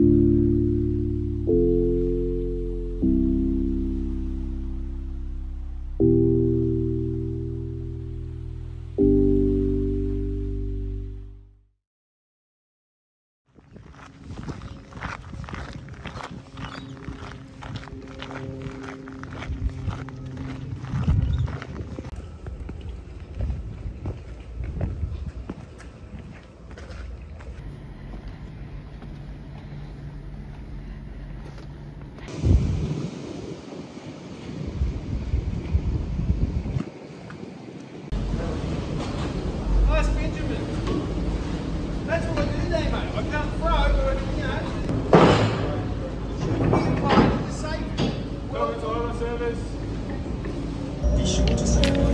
Nice 一瞬落ちたけど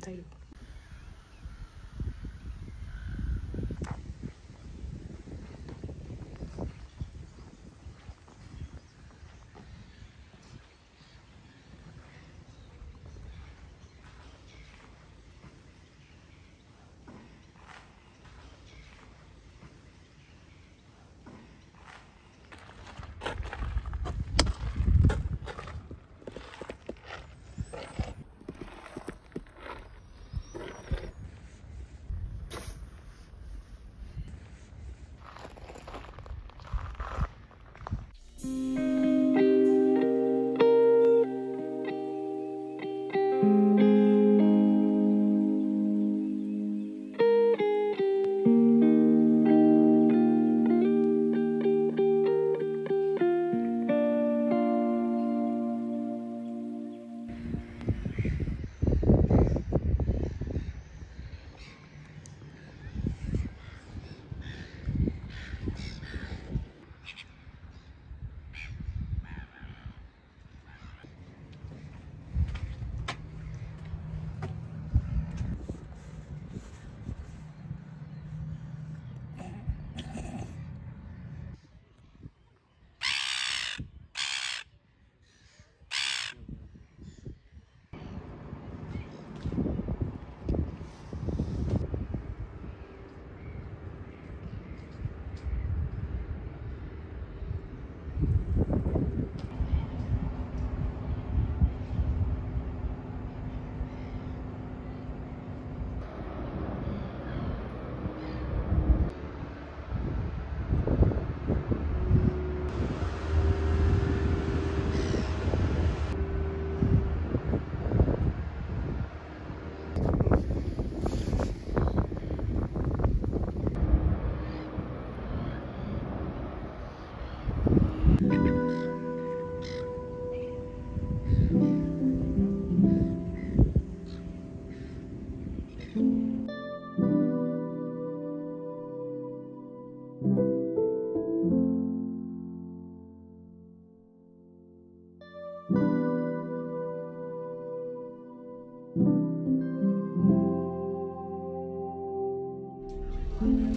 Entero. instructions